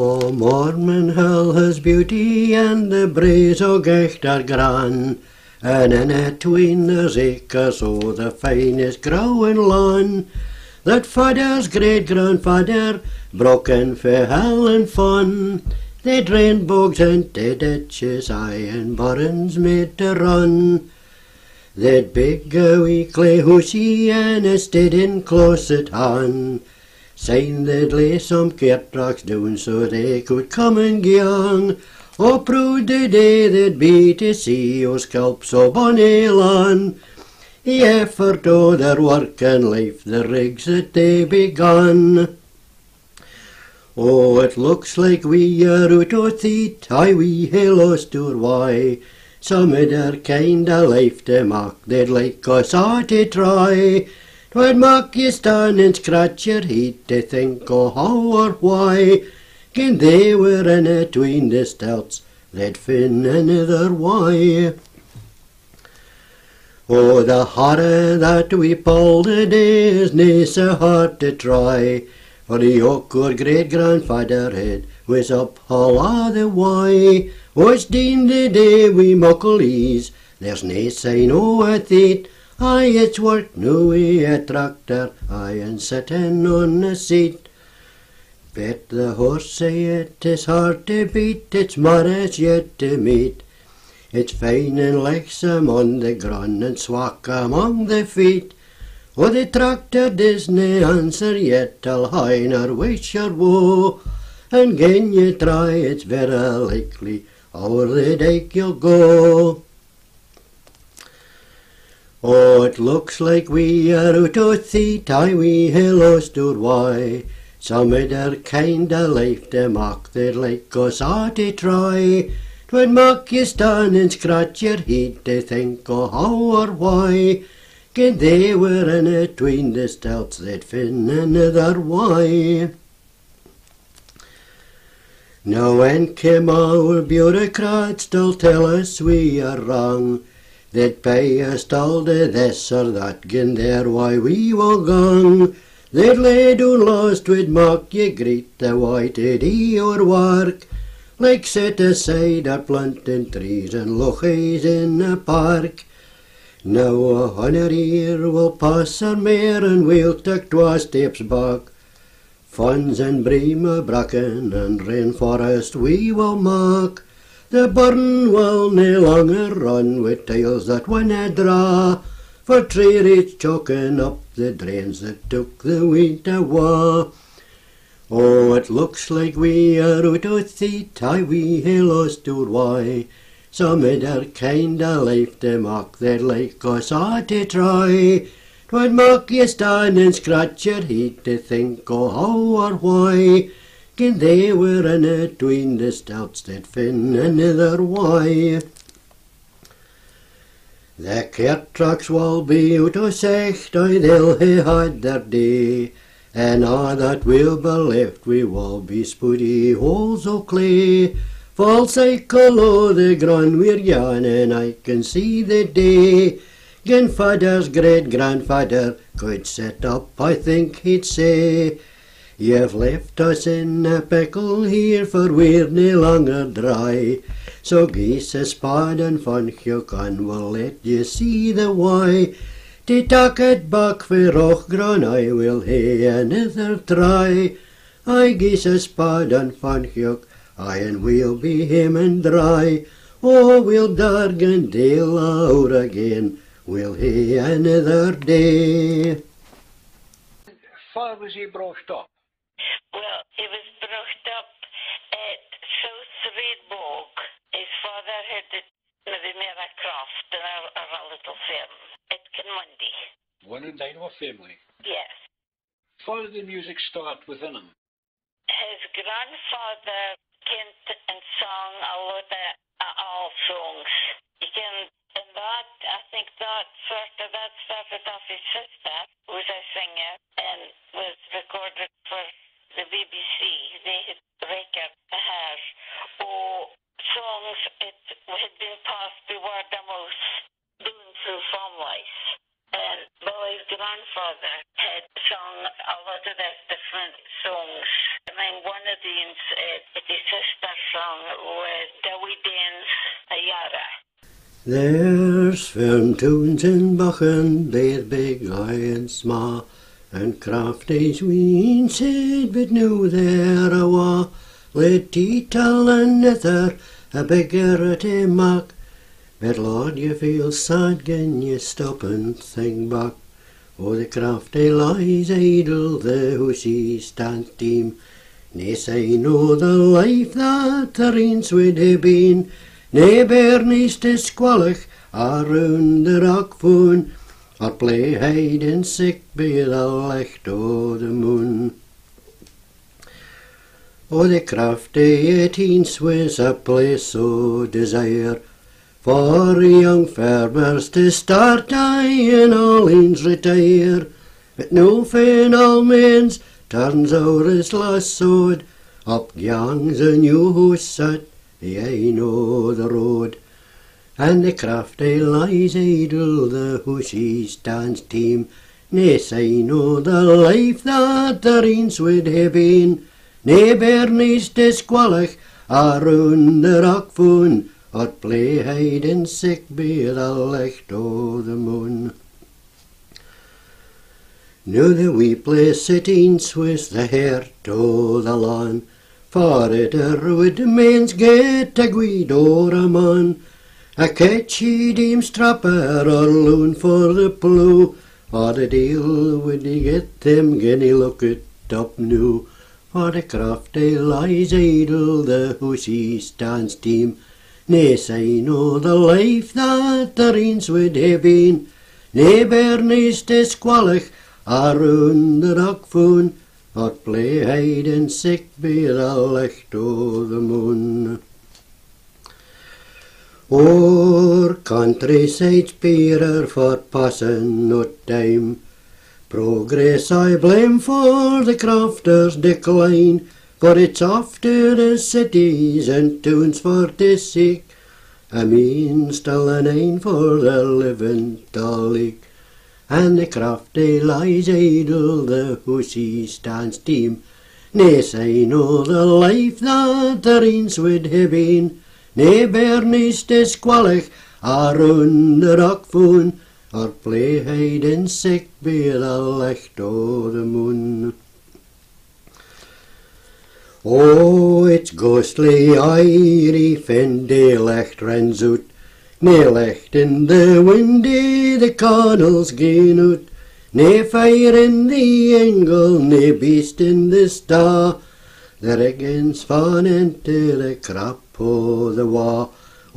O Mormond Hill has beauty and the breeze o gecht are gran, and in atween there's acres o the finest growing lawn, that father's great grandfather broken for hell and fun. They drained bogs into ditches, aye, and burns made to run. They'd big a wee clay hoosey and a steadin close at hand. Syne they'd lay some kirtrocks down so they could come and gang. Oh, proud the day they'd be to see o scalps o bonny land. The effort o their work and life, the rigs that they begun. Oh, it looks like we are out o' theat, aye, we hae lost our way. Some of their kind o' life to mock, they'd like us a' to try. Twould make you stand and scratch your head to think o' how or why. Gin they were in atween the stilts, they'd fin another way. Oh, the horror that we pulled a day is nae so hard to try. For the our great grandfather had was up all a the way. Was deemed the day we muckle ease, there's nae sign o' a. Aye, it's work way a tractor, aye, and sitting on the seat. Bet the horse say it is hard to beat, it's marriage yet to meet. It's fine and lexam on the ground and swak among the feet. Oh, the tractor does nae answer yet, I'll hine or wish or woe. And gin ye try, it's very likely o'er the dike you'll go. Oh, it looks like we are out o' theat, aye, we hae lost our way. Some of their kind of life to mock, they'd like us a' to try. Twould make you stand and scratch your head to think o' how or why. Gin they were in atween the stilts, they'd fin another way. Now when came our bureaucrats, they'll tell us we are wrong. They'd pay us to this or that, gin there why we were gone. They'd lay down laws, twould mock ye greet the white do our work. Like set aside our planting trees and lochies in a park. Now a hundred year will pass or mair and we'll take twa steps back. Funds and bream of bracken and rainforest we will mark. The burn will nae longer run with tails that winna draw, for tree roots choking up the drains that took the wheat awa. Oh, it looks like we are out o' theat, aye, we hae lost our way. Some of their kind of life to mock, they'd like us a' to try. Twould make you stand and scratch your head to think o' how or why. Gin they were in atween the stilts, they'd fin another way. The kirtrocks will be out o' sicht, aye, they'll hae had their day. And a' that will be left, we will be spooty holes o' clay. Fall cycle o' the ground we're yon, and I can see the day. Gin father's great grandfather could set up, I think he'd say, You've left us in a pickle here, for we're nae longer dry. So geese a spade and funchuk, and we'll let you see the why. To tuck it back for Ochgron, I will hae another try. I geese a spade and funchuk, aye, and we'll be him and dry. Oh, we'll darg and deal out again, we'll hae another day. Far was he brought up? Well, he was brought up at South Redbog. His father had it maybe made a craft and a, a little firm at Kinmundy. One and Dino family. Yes. How did the music start within him? His grandfather came t- and sang a lot of uh, all songs. You can, and that, I think that started, that started off his sister, There's firm tunes in Buchan, both big eye and sma, and crafty's ween said but new there awa, let teetal and nether a bigger at a. But Lord, you feel sad gin you stop and think back. Oh, the crafty lies idle, the hussy stands team. Nae say no the life that the er reins would have been. Nae bairnies to squalach around the rock foon, or play hide and seek by the light o' the moon. Oh, the crafty eighteens was a place o' desire, for young farmers to start dying all ins retire. But no fin all men's turns out his last sword, up gangs a new house at the know the road. And the crafty lies idle, the hussy stands team, nae say no the life that the reins would have been, nae bairnies to squalach around the rock foon, or play hide and seek by the light o' the moon. Now the wee place sitting was the heart o' the lawn, for it would men's get a or a catchy deem strapper or loon for the plough, or the deal would he get them gin he look it up new. For the crafty lies idle, the hussy stands team, nae say no the life that the reins would have been, nae bairnies to squalach around the rock foon, or play hide and seek by the light o' the moon. Or countryside's peerer for passing no time, Progress I blame for the crafter's decline, for it's after the cities and towns for to seek, a mean still an ain for the living dolly. And the crafty lies idle, the hussy stands team, nae say no the life that the reins would have been, nae bairnies to squalach around the rock foon, or play hide and seek by the light o' the moon. Oh, it's ghostly airy fendy lecht rens out, nae lecht in the windy the connels gain out, nae fire in the angle, nae beast in the star, the rigging's fan into the crap o' the wa',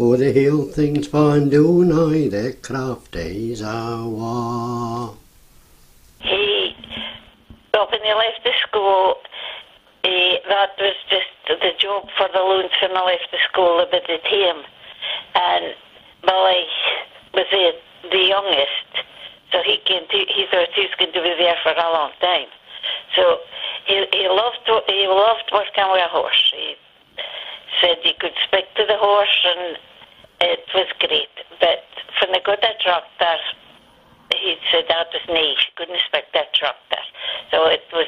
Oh, the hill things find do nigh the craft days awa. He, well, when he left the school, he, that was just the job for the loans when I left the school about the team. And Billy was the, the youngest, so he came to, he thought he was going to be there for a long time. So he, he loved he loved working with a horse. He said he could speak to the horse and it was great. But when they got that tractor, he said that was niche. He couldn't speak that tractor. So it was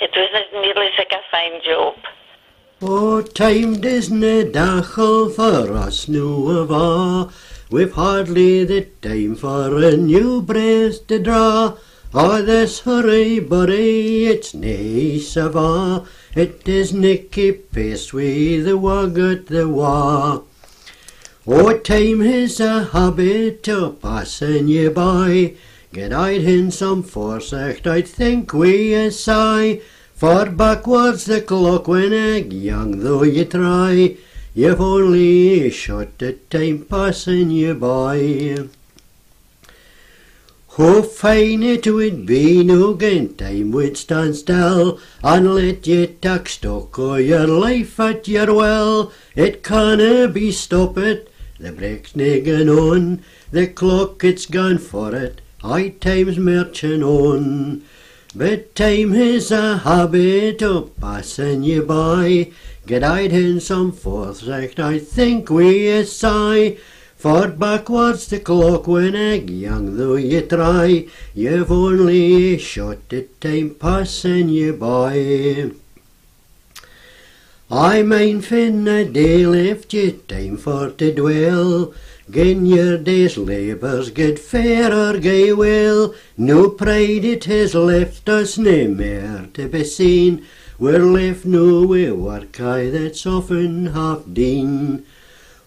it wasn't nearly like a fine job. Oh, time doesn't dachel for us new of all. We've hardly the time for a new breast to draw. Oh, this hurry burry, it's of all. It isn't keep pace with the wag at the wa. Oh, time is a habit to passing you by. Get I'd in some foresight, I'd think we a sigh. For backwards the clock when egg young though you try, you've only a short a time passing you by. How fine it would be no gain time would stand still and let you take stock o' your life at your will. It canna be stopped, the break's nagging on, the clock it's gone for it, high time's marching on. But time is a habit of passing you by. Get I'd in some foresight, I think we a sigh. For backwards the clock when egg young though you try, you've only a short at time passing you by. I mind fin a day left ye time for to dwell. Gin your day's labours get fair or gay well, no pride it has left us nae mair to be seen. We're left no work aye that's often half deen.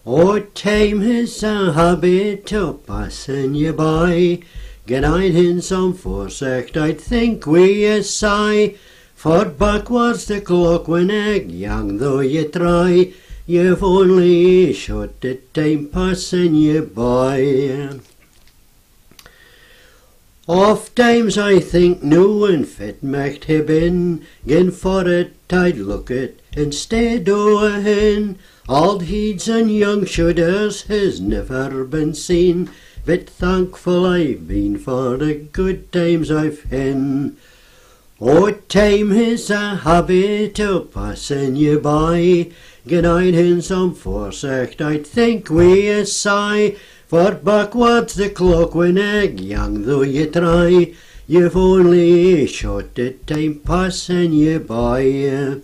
O time has a habit of passing ye by. Gin I'd in some foresight, I'd think we a sigh. For backwards the clock when egg young though ye try, you've only shot the time passing ye by. Oft times I think new and fit might have been, gin for it I'd look it instead o' hen. Old heeds and young shudders has never been seen, but thankful I've been for the good times I've hen. O time is a habit of passing you by, Gin I'd in some foresight, I'd think we a sigh, For backwards the clock when egg young though you try, You've only short the time passing you by.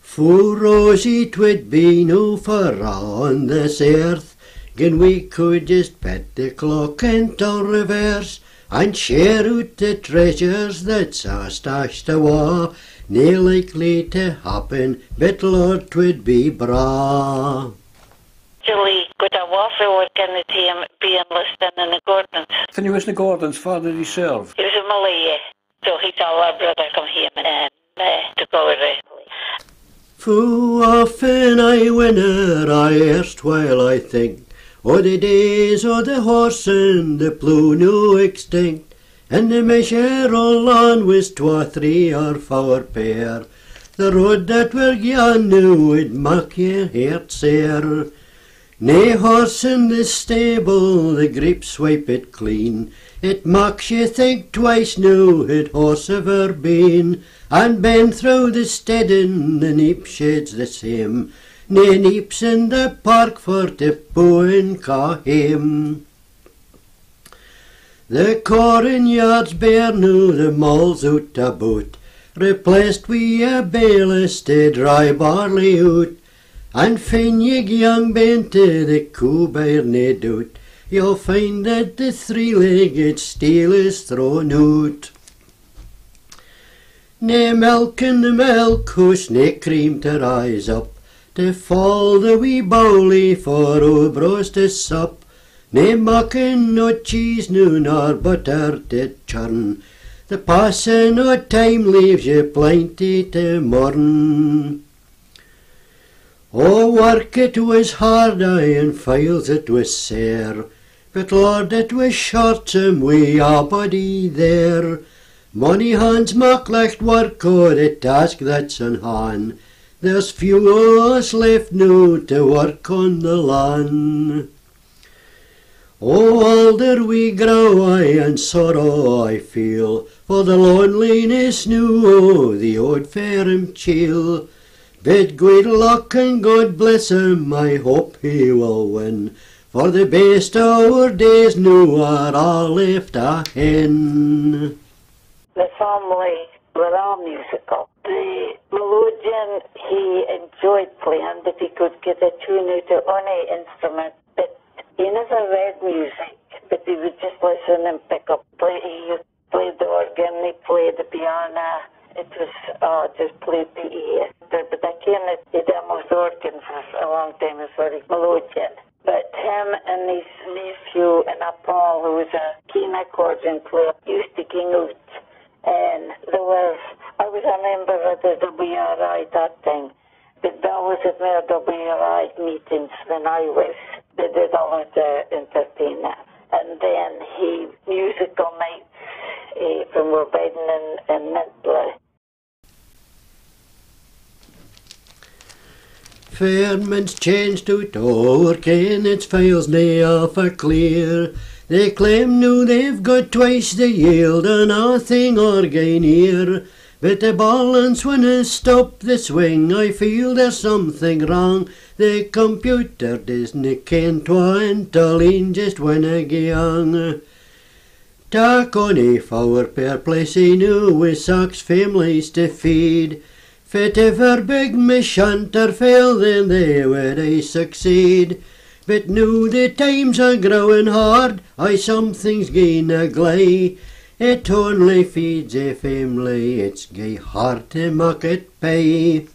For rosy twould be no for on this earth, Gin we could just bet the clock into reverse, and share out the treasures that's a stashed awa, nae likely to happen, but Lord twould be bra. Julie got a waffle work in the team being listed in the Gordons. Then he was in the Gordons, father he served. He was a Malay, so he told our brother come home and uh, to go away. Fu often I winner, I erstwhile I think, O the days o' the horse and the plough no extinct, and the measure all on was twa, three, or four pair. The road that we're gone now would mak your heart sair. Nae horse in the stable, the grapes wipe it clean. It maks you think twice now had horse ever been, and been through the steadin, the neep sheds the same. Nae neeps in the park for the boen ca him. The corn yards bare now the malls out about, replaced wi' a balest to dry barley out. Ye gang young bente the coo bear nae doubt, you'll find that the three-legged steel is thrown out. Nae milk in the milk house, nae cream to rise up, to fall the wee bowly for o bros to sup. Nae muckin no cheese new nor butter to churn, the passin o time leaves you plenty to mourn. Oh, work it was hard, aye, and files it was sair, but Lord, it was short some we a body there. Money hands mak licht work o' the task that's on hand. There's few o' us left now to work on the land. Oh, older we grow, aye, and sorrow I feel, for the loneliness new o' the old Fairham chiel. Bid good luck and God bless him, I hope he will win, for the best our days now are all left ahen. The family were all musical. The melodeon he enjoyed playing, but he could get a tune out of any instrument. But he never read music, but he would just listen and pick up. Play, he played the organ, he played the piano. It was uh, just played the ear. But, I can't, he demos organ for a long time for his melodeon. But him and his nephew and a Paul, who was a keen accordion player, used to ging out and there was, I was a member of the WRI that time, but that was at my WRI meetings when I was, they did all of the entertainment. And then he, musical nights eh, from Robiden and, and. Fairman's changed to ken its files nae offer clear. They claim now they've got twice the yield and nothing or gain here. But the balance when I stop the swing, I feel there's something wrong. The computer doesn't ken twine lean just when I get young. Tak on a four per place he knew with six families to feed. Fit ever big me shanter fail, then they would I succeed. But now the times are growing hard, I some things gain a gley. It only feeds a family, it's gay hard to make it pay.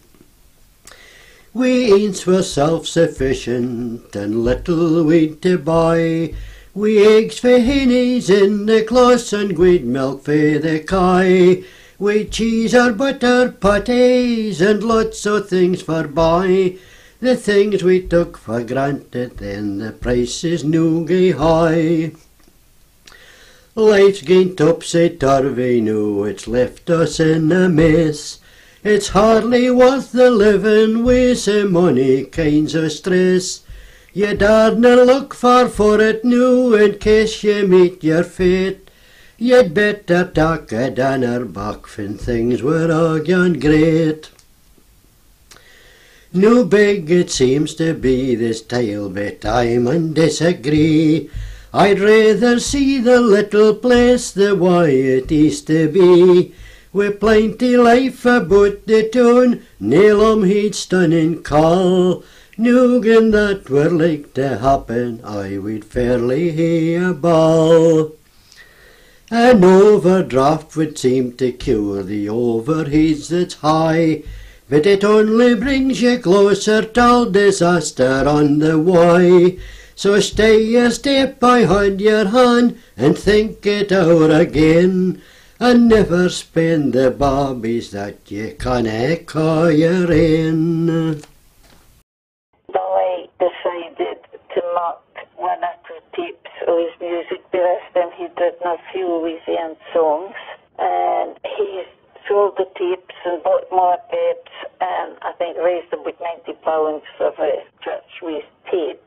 We ain't were self-sufficient and little we'd to buy. We eggs for hennies in the cloths and we'd milk for the kye. We cheese or butter, patties and lots of things for buy. The things we took for granted, then the prices new gay high. Life's gain topsy-turvy now, it's left us in a mess. It's hardly worth the living with some money kinds of stress. You darna look far for it now in case you meet your fate. You'd better take a dinner back when things were again great. No big it seems to be this tale, but I'm and disagree. I'd rather see the little place the way it used to be. With plenty life about the town, nail 'em he'd stunning call. Noogin that were like to happen, I would fairly hear a ball. An overdraft would seem to cure the overheats that's high, but it only brings you closer to disaster on the way. So stay a step behind your hand and think it out again, and never spend the bobbies that you canna acquire in. His music. Of them he did a few own songs. And he sold the tapes and bought more tapes and I think raised about 90 pounds for the church with tapes.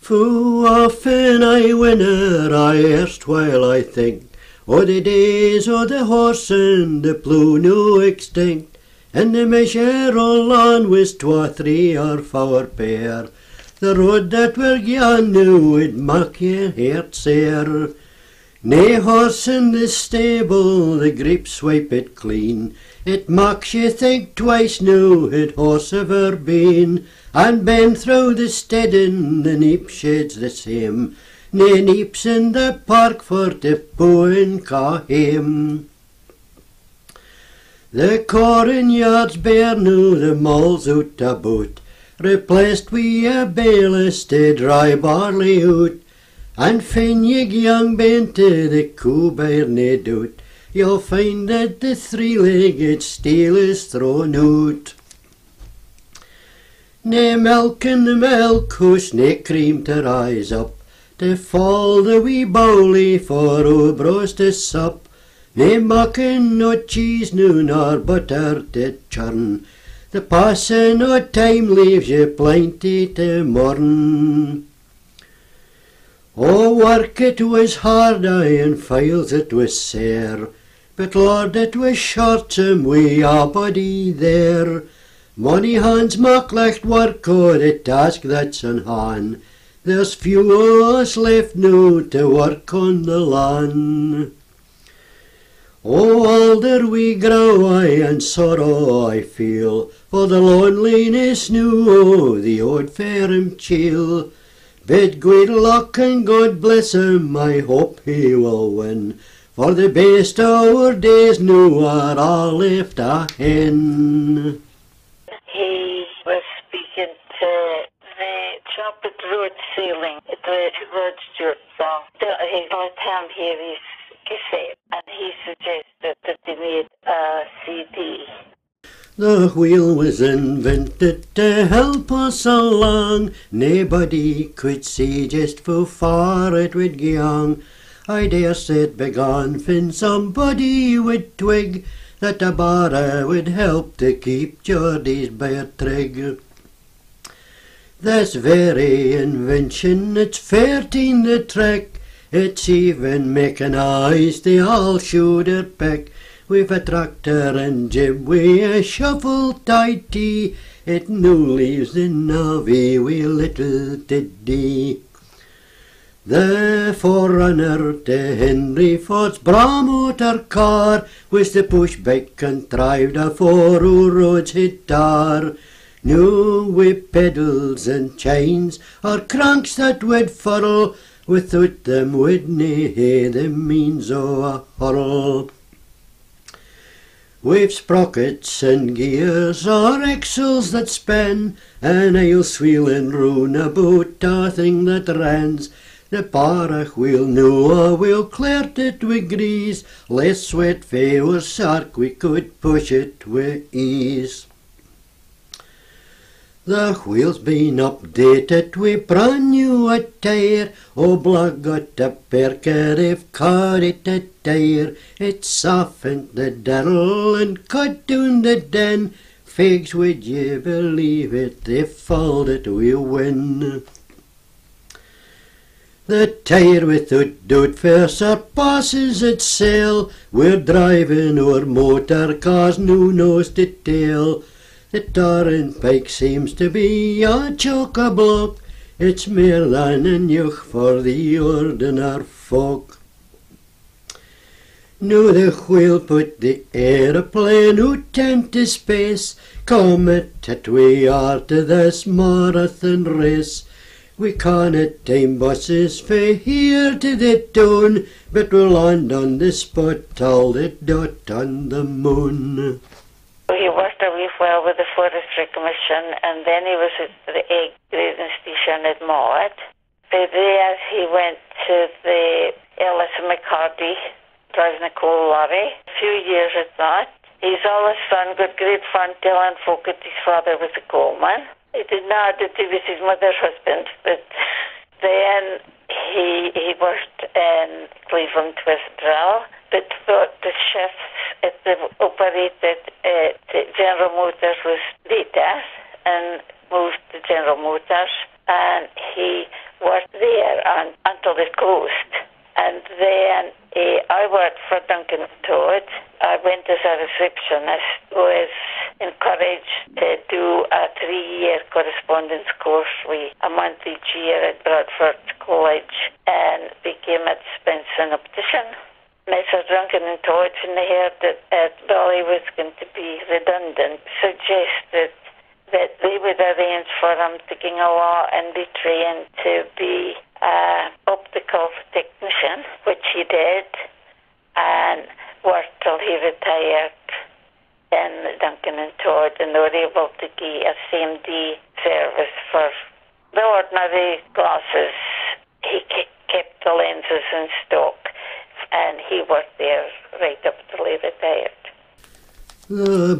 Fu often I winner, I erstwhile I think, o' the days o' the horse and the plough no extinct, and the measure all on was twa, three, or four pair. The road that gone now would mak your heart sair. Nae horse in the stable, the grapes wipe it clean. It maks you think twice now had horse ever been. And been through the steading, the neep sheds the same. Nae neeps in the park for to poin ca him. The corn yards bare now, the malls out about, replaced wi' a balest to dry barley out. And fin ye young bente the coo bear nae doubt, you'll find that the three-legged steel is thrown out. Nae milk in the milk house, nae cream to rise up, to fall the wee bowlie for our bros to sup. Nae mucking, no cheese, no nor butter to churn, the passing o' time leaves you plenty to mourn. Oh, work it was hard, aye, and files it was sair, but Lord, it was short some wee a body there. Money hands mak licht work o' the task that's on hand. There's few o' us left now to work on the land. Oh, older we grow, I and sorrow I feel for the loneliness new the old Fairham chiel. Bid good luck and God bless him, I hope he will win. For the best our days now are all left ahen. He was speaking to the Trumpet Road ceiling the Rod Stewart song. He let him hear his and he suggested that they made a CD. The wheel was invented to help us along. Nobody could see just how far it would gang. I dare say it began fin somebody would twig that a barra would help to keep Geordie's bear trig. This very invention, it's fairteen the trick. It's even mechanized they all shooter pick. With a tractor and jib, we a shovel tighty, it no leaves the navvy wi' little tiddy. The forerunner to Henry Ford's bra motor car was the push bike contrived afore who roads hit tar. New with pedals and chains or cranks that would furl, without them would nae hae the means o' a hurl. We've sprockets and gears or axles that span, and I'll swheeling round about a thing that runs. The parach wheel know we'll clear it with grease, less sweat fae or sark we could push it with ease. The wheel's been updated with brand new attire. Oh, blood got a perker if caught it a tire. It softened the daddle and cut down the den. Figs, would ye believe it, they followed it we win. The tire without doubt fair surpasses its sail. We're driving our motor cars, no nose to tail. The turnpike seems to be a chock-a-block. It's more than yuch for the ordinary folk. Now the wheel put the aeroplane out into space. Committed we are to this marathon race. We can't time buses for here to the town, but we'll land on the spot all the dot on the moon. He a while with the Forestry Commission and then he was at the egg grading station at Maud. From there he went to the Ellis McCarty a coal lorry. A few years at that. His oldest son got great fun telling folk that his father was a coalman. He did not that he was his mother's husband, but then he he worked in Cleveland with Drill, but thought the shifts at uh, the operated uh, at General Motors was later and moved to General Motors and he worked there and, until it closed. And then uh, I worked for Duncan Todd. I went as a receptionist, was encouraged to do a three-year correspondence course with a month each year at Bradford became a dispensing optician. Mr. Duncan and Todd, when they heard that uh, Dolly was going to be redundant, suggested that they would arrange for him to go along and be trained to be an optical technician, which he did, and worked till he retired in Duncan and Todd, and they were able to give a same day service for the ordinary glasses. He kept the lenses in stock, and he worked there right up till he retired.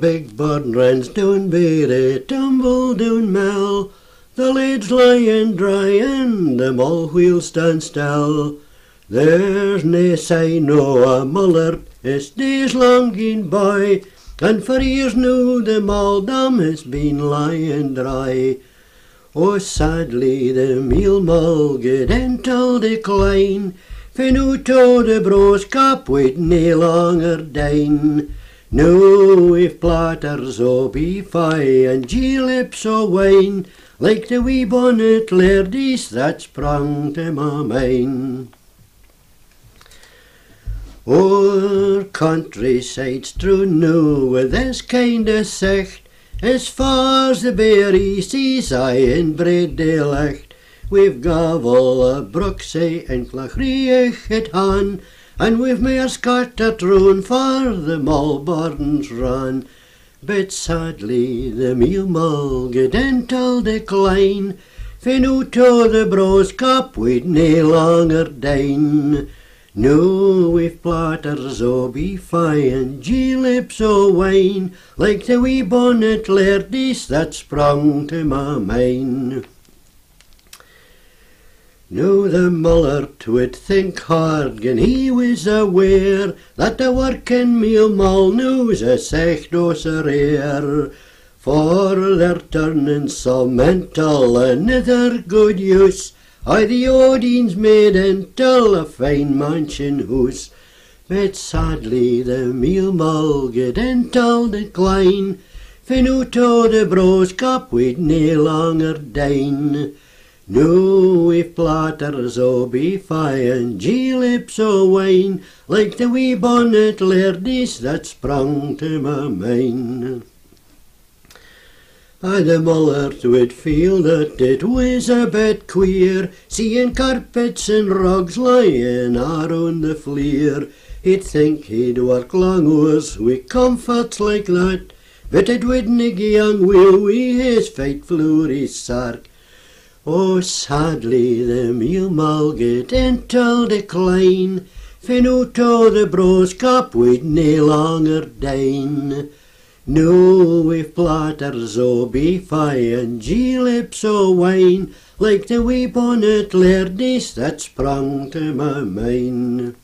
Big bird runs down Beatty, tumble down Mel. The leads lying dry and the mull wheels stand still. There's nae sign o' a muller, it's days long gone by, and for years now the mull dam has been lying dry. Oh, sadly the meal mull get into decline, fin out o' the brose cap with nae longer dine. Now if platters o' beef aye and lips o' wine, like the wee bonnet lairdies that sprung to my mind. Our countryside's true now with this kind of secht, as far as the berry sees I in Bredalecht. We've Gavel, a Brooksay and Clachriech at Han, and we've mair scattered round for the Malborns run. But sadly the meal mull get into decline, fin out o' the brose cup we'd nae longer dine. No, we've platters o' beef aye and lips o' wine, like the wee bonnet lairdies that sprung to my mind. Now the muller twould think hard gin he was aware that the working meal mull knows a secht o' rare. For they're turning so mental another good use, I the Odin's made into a fine mansion house. But sadly the meal mull get into decline, fin out o' the brose cup we'd nae longer dine. No, if platters o' beef and lips o' wine, like the wee bonnet lairdies that sprung to my mind. And the mullers would feel that it was a bit queer, seeing carpets and rugs lying around the fleer. He'd think he'd work long hours with comforts like that, but it wouldn't gie young Will wi' his his sark. Oh, sadly the meal mal get into decline, fin out o' the bros cup we'd nae longer dine. No, if platters o' beef and lips o' wine, like the wee bonnet lairdies that sprung to my mind.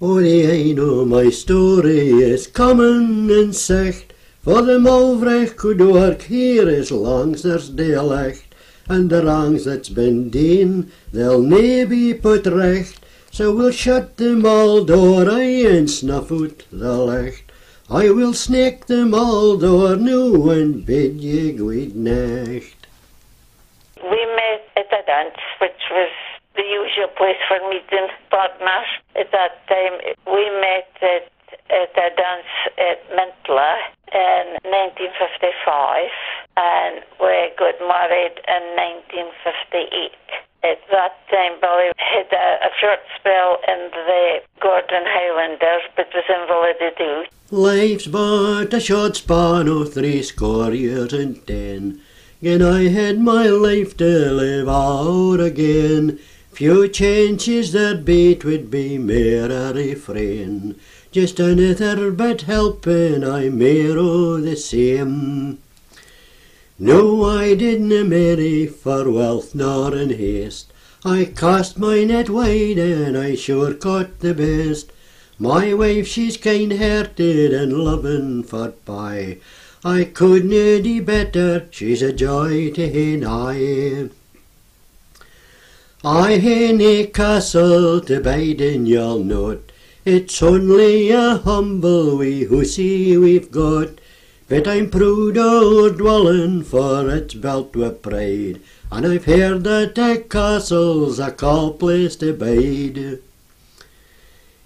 Oh, the ein o' my story is common and secht, for the Mulvrech could work here as long's there's daylight, and the wrongs that's been done, they'll nae be put recht, so we'll shut them all door aye and snuff out the light. I will snake them all door new and bid ye good night. We met at a dance, which was the usual place for meeting partners. At that time, we met at, at a dance at Mintlaw in 1955 and we got married in 1958. At that time, Billy had a, a short spell in the Gordon Highlanders, but was invalided out. Life's but a short span of three score years and ten. Again I had my life to live out again. Few chances there'd be, twould be mere a refrain. Just another bit helping, I mere o' the same. No, I didna marry for wealth nor in haste. I cast my net wide and I sure caught the best. My wife, she's kind-hearted and loving for pie. I couldna do better, she's a joy to hae nigh. I hae nae castle to bide in, you'll note, it's only a humble wee hussy we've got, but I'm proud o' dwellin', for it's built wi' pride, and I've heard that a castle's a call place to bide.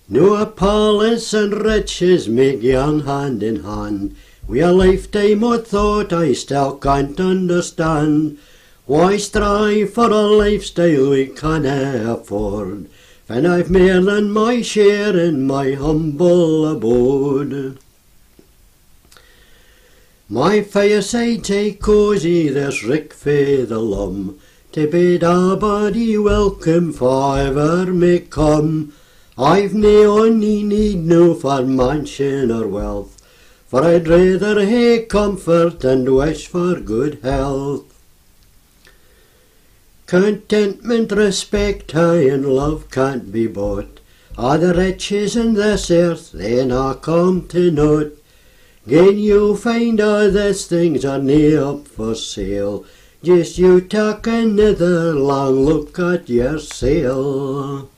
No a palace and riches make young hand in hand, wi' a lifetime o' thought I still can't understand. Why strive for a lifestyle we canna afford? And I've more than my share in my humble abode. My fireside take cosy, there's Rick fae the lum, to bid a body welcome forever may come. I've nae ony need no for mansion or wealth, for I'd rather hae comfort and wish for good health. Contentment, respect, high and love can't be bought. All the riches in this earth, they na come to naught. Gin you'll find all these things are nae up for sale, just you take another long look at yourself.